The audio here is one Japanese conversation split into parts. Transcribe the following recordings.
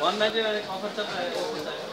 원나절 가서 찾아요.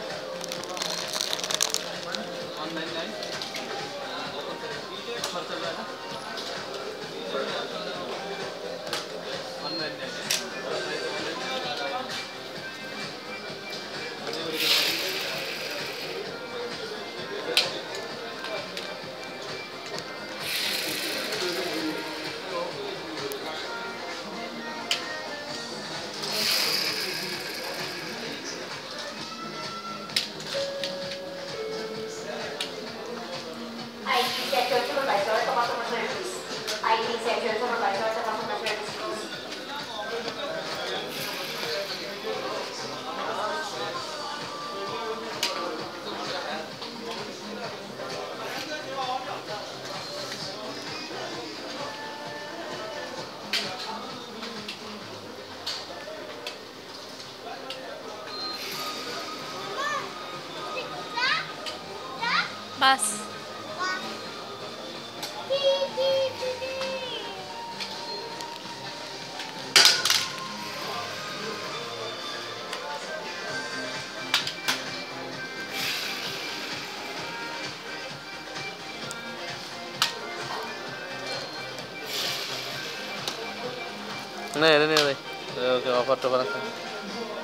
バスねえねえねえ。オファーとかなくて。